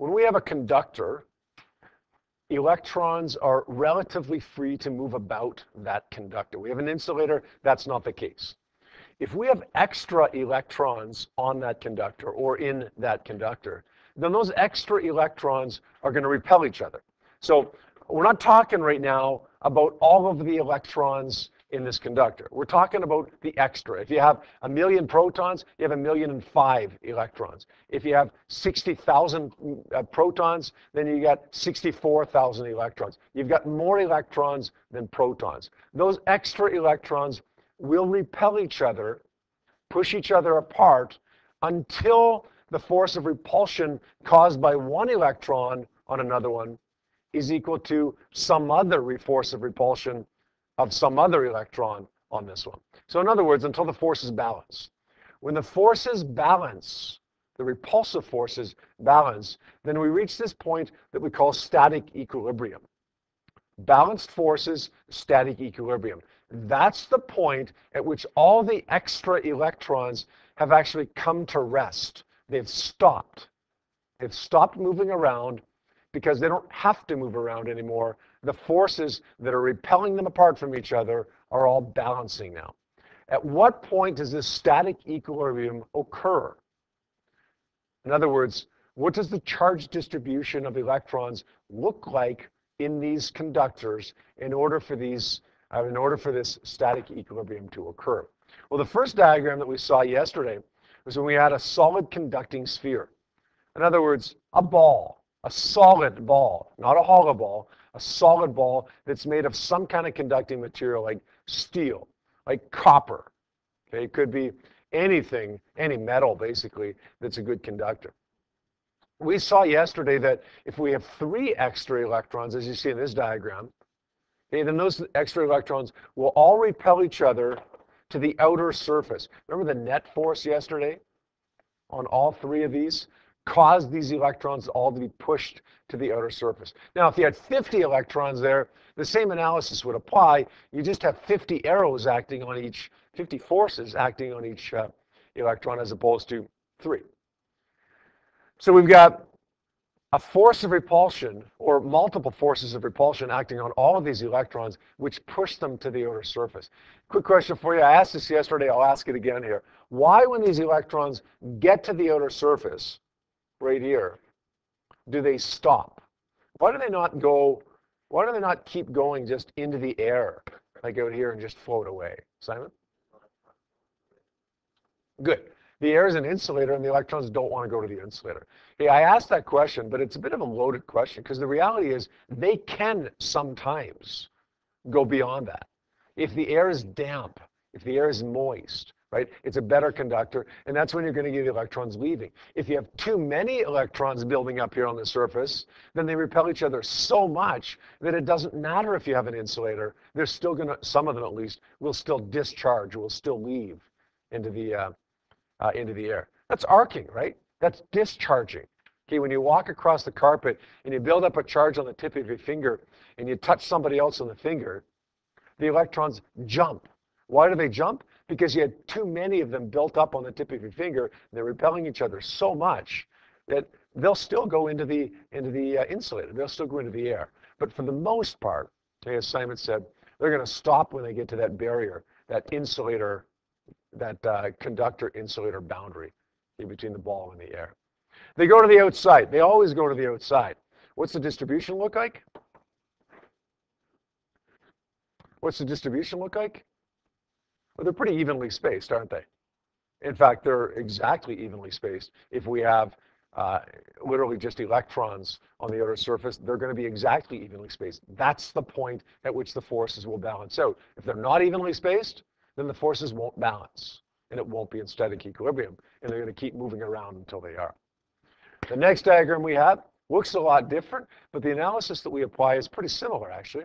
when we have a conductor, electrons are relatively free to move about that conductor. We have an insulator, that's not the case. If we have extra electrons on that conductor or in that conductor, then those extra electrons are going to repel each other. So we're not talking right now about all of the electrons in this conductor. We're talking about the extra. If you have a million protons, you have a million and five electrons. If you have 60,000 uh, protons, then you got 64,000 electrons. You've got more electrons than protons. Those extra electrons will repel each other, push each other apart until the force of repulsion caused by one electron on another one is equal to some other force of repulsion of some other electron on this one. So in other words, until the forces balance. When the forces balance, the repulsive forces balance, then we reach this point that we call static equilibrium. Balanced forces, static equilibrium. That's the point at which all the extra electrons have actually come to rest. They've stopped. They've stopped moving around because they don't have to move around anymore. The forces that are repelling them apart from each other are all balancing now. At what point does this static equilibrium occur? In other words, what does the charge distribution of electrons look like in these conductors in order for these uh, in order for this static equilibrium to occur? Well, the first diagram that we saw yesterday was when we had a solid conducting sphere. In other words, a ball a solid ball, not a hollow ball, a solid ball that's made of some kind of conducting material like steel, like copper. Okay, it could be anything, any metal basically, that's a good conductor. We saw yesterday that if we have three extra electrons, as you see in this diagram, okay, then those extra electrons will all repel each other to the outer surface. Remember the net force yesterday on all three of these? Cause these electrons all to be pushed to the outer surface. Now, if you had 50 electrons there, the same analysis would apply. You just have 50 arrows acting on each, 50 forces acting on each uh, electron as opposed to three. So we've got a force of repulsion or multiple forces of repulsion acting on all of these electrons which push them to the outer surface. Quick question for you. I asked this yesterday. I'll ask it again here. Why, when these electrons get to the outer surface, right here, do they stop? Why do they not go, why do they not keep going just into the air, like out here, and just float away? Simon? Good. The air is an insulator, and the electrons don't want to go to the insulator. Hey, I asked that question, but it's a bit of a loaded question because the reality is they can sometimes go beyond that. If the air is damp, if the air is moist, right? It's a better conductor, and that's when you're going to get the electrons leaving. If you have too many electrons building up here on the surface, then they repel each other so much that it doesn't matter if you have an insulator. They're still going to, some of them at least, will still discharge, will still leave into the, uh, uh, into the air. That's arcing, right? That's discharging. Okay, when you walk across the carpet and you build up a charge on the tip of your finger and you touch somebody else on the finger, the electrons jump. Why do they jump? Because you had too many of them built up on the tip of your finger. They're repelling each other so much that they'll still go into the into the uh, insulator. They'll still go into the air. But for the most part, as Simon said, they're going to stop when they get to that barrier, that insulator, that uh, conductor insulator boundary in between the ball and the air. They go to the outside. They always go to the outside. What's the distribution look like? What's the distribution look like? They're pretty evenly spaced, aren't they? In fact, they're exactly evenly spaced. If we have uh, literally just electrons on the outer surface, they're going to be exactly evenly spaced. That's the point at which the forces will balance out. If they're not evenly spaced, then the forces won't balance, and it won't be in static equilibrium, and they're going to keep moving around until they are. The next diagram we have looks a lot different, but the analysis that we apply is pretty similar, actually.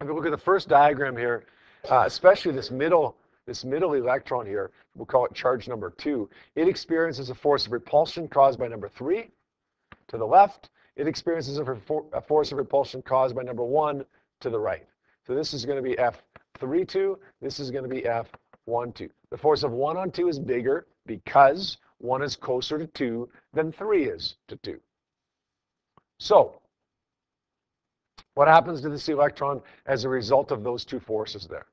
If you look at the first diagram here, uh, especially this middle, this middle electron here, we'll call it charge number two, it experiences a force of repulsion caused by number three. To the left, it experiences a, a force of repulsion caused by number one to the right. So this is going to be F32, this is going to be F12. The force of 1 on 2 is bigger because 1 is closer to 2 than 3 is to 2. So, what happens to this electron as a result of those two forces there?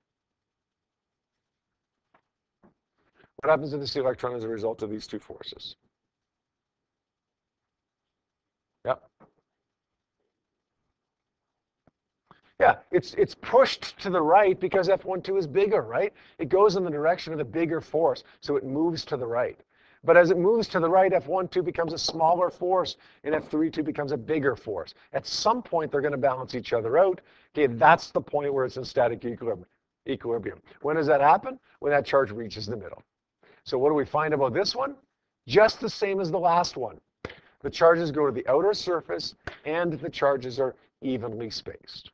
What happens to this electron as a result of these two forces? Yep. Yeah, it's, it's pushed to the right because F12 is bigger, right? It goes in the direction of the bigger force, so it moves to the right. But as it moves to the right, F12 becomes a smaller force, and F32 becomes a bigger force. At some point, they're going to balance each other out. Okay, that's the point where it's in static equilibrium. When does that happen? When that charge reaches the middle. So what do we find about this one? Just the same as the last one. The charges go to the outer surface, and the charges are evenly spaced.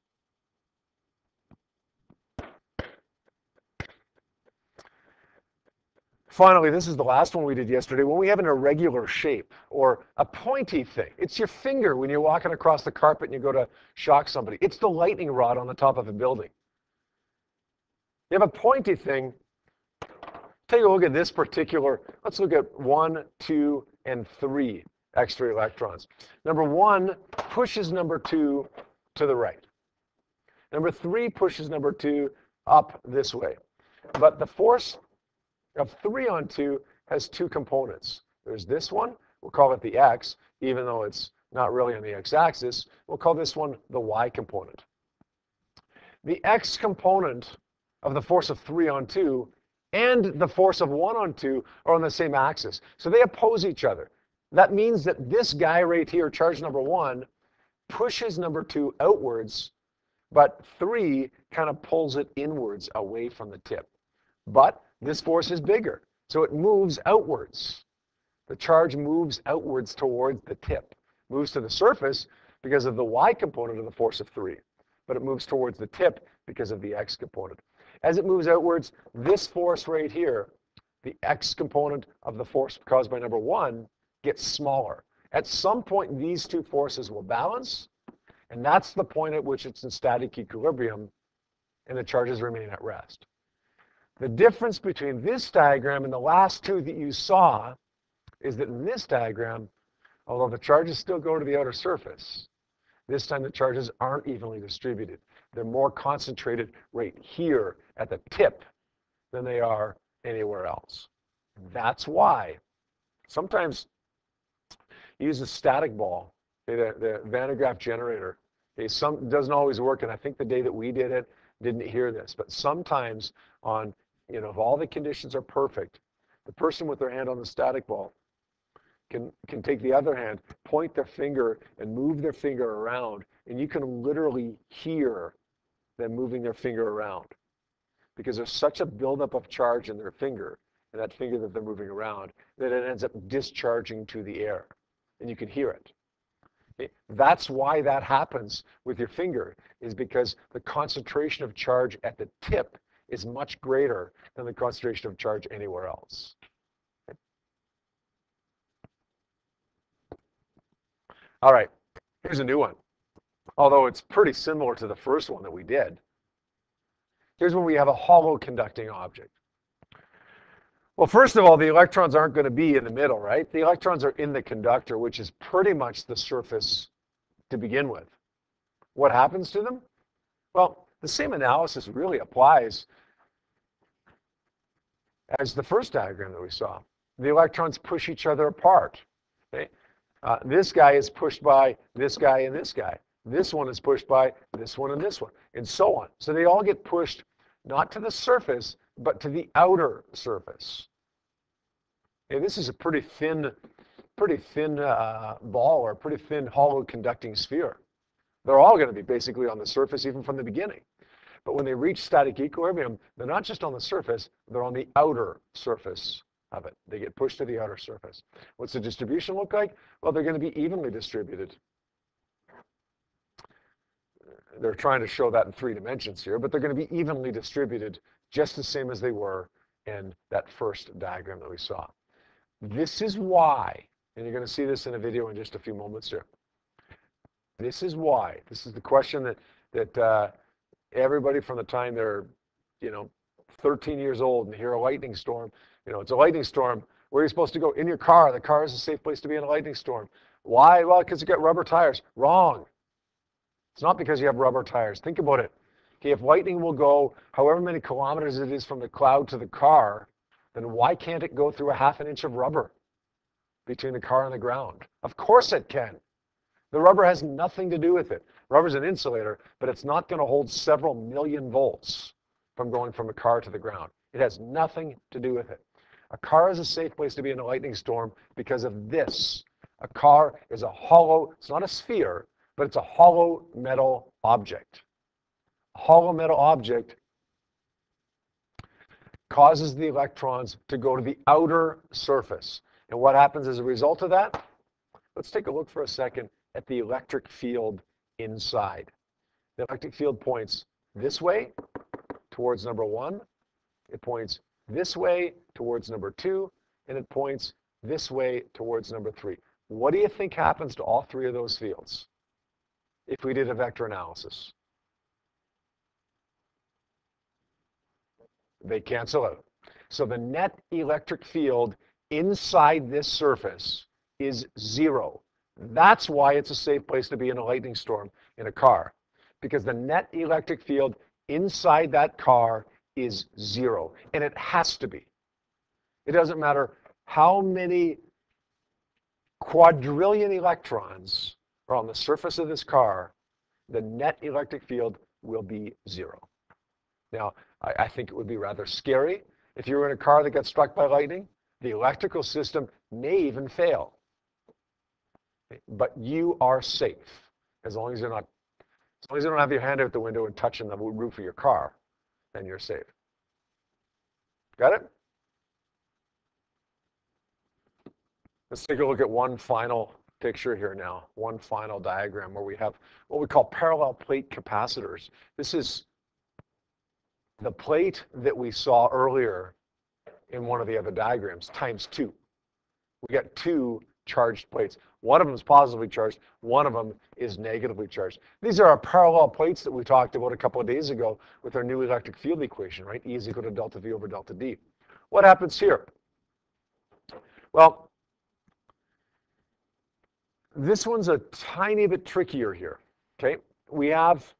Finally, this is the last one we did yesterday. When we have an irregular shape or a pointy thing, it's your finger when you're walking across the carpet and you go to shock somebody. It's the lightning rod on the top of a building. You have a pointy thing. Take a look at this particular, let's look at one, two, and three extra electrons. Number one pushes number two to the right. Number three pushes number two up this way. But the force of 3 on 2 has two components. There's this one, we'll call it the x, even though it's not really on the x-axis. We'll call this one the y component. The x component of the force of 3 on 2 and the force of 1 on 2 are on the same axis. So they oppose each other. That means that this guy right here, charge number 1, pushes number 2 outwards, but 3 kind of pulls it inwards away from the tip. But this force is bigger, so it moves outwards. The charge moves outwards towards the tip, moves to the surface because of the y component of the force of 3, but it moves towards the tip because of the x component. As it moves outwards, this force right here, the x component of the force caused by number 1, gets smaller. At some point, these two forces will balance, and that's the point at which it's in static equilibrium and the charges remain at rest. The difference between this diagram and the last two that you saw is that in this diagram, although the charges still go to the outer surface, this time the charges aren't evenly distributed. They're more concentrated right here at the tip than they are anywhere else. Mm-hmm. That's why sometimes you use a static ball, the, the Van de Graaff generator. Okay, some doesn't always work, and I think the day that we did it, didn't hear this, but sometimes on you know, if all the conditions are perfect, the person with their hand on the static ball can, can take the other hand, point their finger, and move their finger around, and you can literally hear them moving their finger around because there's such a buildup of charge in their finger and that finger that they're moving around that it ends up discharging to the air, and you can hear it. Eh, that's why that happens with your finger, is because the concentration of charge at the tip is much greater than the concentration of charge anywhere else. All right, here's a new one. Although it's pretty similar to the first one that we did. Here's when we have a hollow conducting object. Well, first of all, the electrons aren't going to be in the middle, right? The electrons are in the conductor, which is pretty much the surface to begin with. What happens to them? Well, the same analysis really applies as the first diagram that we saw. The electrons push each other apart. Okay? Uh, this guy is pushed by this guy and this guy. This one is pushed by this one and this one, and so on. So they all get pushed not to the surface, but to the outer surface. Okay, this is a pretty thin, pretty thin uh, ball or a pretty thin hollow conducting sphere. They're all going to be basically on the surface even from the beginning. But when they reach static equilibrium, they're not just on the surface, they're on the outer surface of it. They get pushed to the outer surface. What's the distribution look like? Well, they're going to be evenly distributed. They're trying to show that in three dimensions here, but they're going to be evenly distributed just the same as they were in that first diagram that we saw. This is why, and you're going to see this in a video in just a few moments here. This is why. This is the question that that uh, everybody from the time they're, you know, 13 years old and hear a lightning storm, you know, it's a lightning storm. Where are you supposed to go? In your car. The car is a safe place to be in a lightning storm. Why? Well, because you got rubber tires. Wrong. It's not because you have rubber tires. Think about it. Okay, if lightning will go however many kilometers it is from the cloud to the car, then why can't it go through a half an inch of rubber between the car and the ground? Of course it can. The rubber has nothing to do with it. Rubber's an insulator, but it's not going to hold several million volts from going from a car to the ground. It has nothing to do with it. A car is a safe place to be in a lightning storm because of this. A car is a hollow, it's not a sphere, but it's a hollow metal object. A hollow metal object causes the electrons to go to the outer surface. And what happens as a result of that? Let's take a look for a second at the electric field inside. The electric field points this way towards number one. It points this way towards number two, and it points this way towards number three. What do you think happens to all three of those fields if we did a vector analysis? They cancel out. So the net electric field inside this surface is zero. That's why it's a safe place to be in a lightning storm in a car, because the net electric field inside that car is zero, and it has to be. It doesn't matter how many quadrillion electrons are on the surface of this car, the net electric field will be zero. Now, I, I think it would be rather scary if you were in a car that got struck by lightning. The electrical system may even fail. But you are safe as long as you're not, as long as you don't have your hand out the window and touching the roof of your car, then you're safe. Got it? Let's take a look at one final picture here now, one final diagram where we have what we call parallel plate capacitors. This is the plate that we saw earlier in one of the other diagrams times two. We got two charged plates. One of them is positively charged, one of them is negatively charged. These are our parallel plates that we talked about a couple of days ago with our new electric field equation, right? E is equal to delta V over delta D. What happens here? Well, this one's a tiny bit trickier here, okay? We have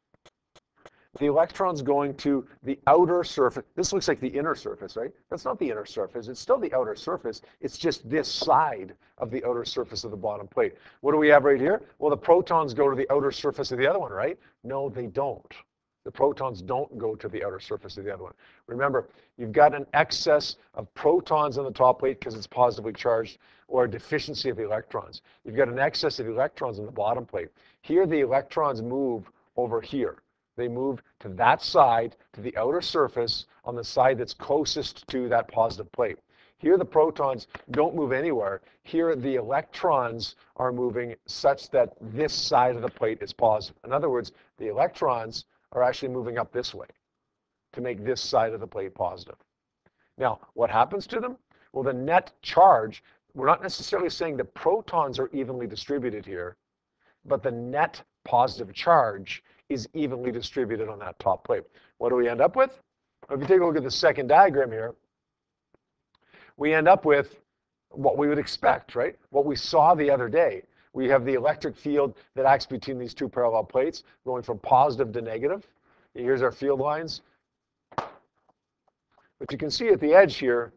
the electron's going to the outer surface. This looks like the inner surface, right? That's not the inner surface. It's still the outer surface. It's just this side of the outer surface of the bottom plate. What do we have right here? Well, the protons go to the outer surface of the other one, right? No, they don't. The protons don't go to the outer surface of the other one. Remember, you've got an excess of protons on the top plate because it's positively charged, or deficiency of electrons. You've got an excess of electrons on the bottom plate. Here, the electrons move over here they move to that side, to the outer surface on the side that's closest to that positive plate. Here the protons don't move anywhere. Here the electrons are moving such that this side of the plate is positive. In other words, the electrons are actually moving up this way to make this side of the plate positive. Now, what happens to them? Well, the net charge, we're not necessarily saying the protons are evenly distributed here, but the net positive charge is evenly distributed on that top plate. What do we end up with? If you take a look at the second diagram here, we end up with what we would expect, right? What we saw the other day. We have the electric field that acts between these two parallel plates going from positive to negative. Here's our field lines. But you can see at the edge here,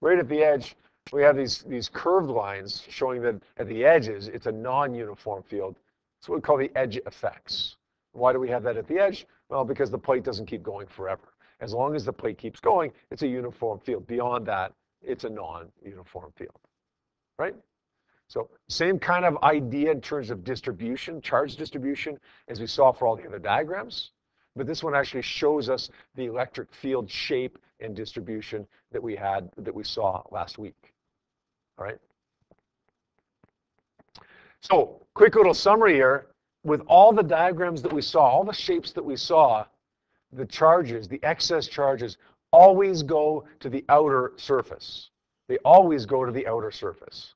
right at the edge, we have these, these curved lines showing that at the edges, it's a non-uniform field. It's what we call the edge effects. Why do we have that at the edge? Well, because the plate doesn't keep going forever. As long as the plate keeps going, it's a uniform field. Beyond that, it's a non-uniform field, right? So same kind of idea in terms of distribution, charge distribution, as we saw for all the other diagrams. But this one actually shows us the electric field shape and distribution that we had, that we saw last week, all right? So quick little summary here. With all the diagrams that we saw, all the shapes that we saw, the charges, the excess charges, always go to the outer surface. They always go to the outer surface.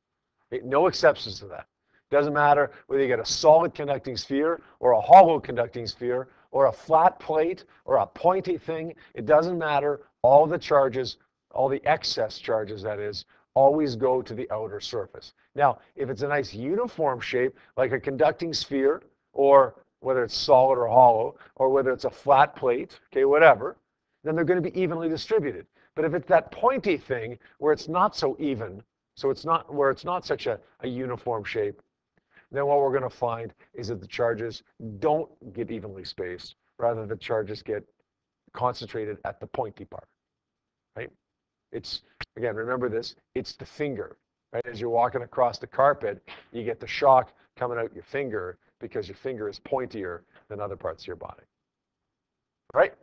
No exceptions to that. Doesn't matter whether you get a solid conducting sphere or a hollow conducting sphere or a flat plate or a pointy thing. It doesn't matter. All the charges all the excess charges, that is, always go to the outer surface. Now, if it's a nice uniform shape, like a conducting sphere, or whether it's solid or hollow, or whether it's a flat plate, okay, whatever, then they're going to be evenly distributed. But if it's that pointy thing where it's not so even, so it's not where it's not such a, a uniform shape, then what we're going to find is that the charges don't get evenly spaced. Rather, the charges get concentrated at the pointy part, right? It's, again, remember this, it's the finger, right? As you're walking across the carpet, you get the shock coming out your finger because your finger is pointier than other parts of your body. Right?